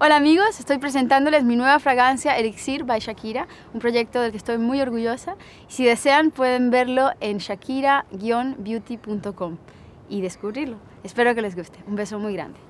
Hola amigos, estoy presentándoles mi nueva fragancia Elixir by Shakira, un proyecto del que estoy muy orgullosa. Si desean pueden verlo en shakira-beauty.com y descubrirlo. Espero que les guste. Un beso muy grande.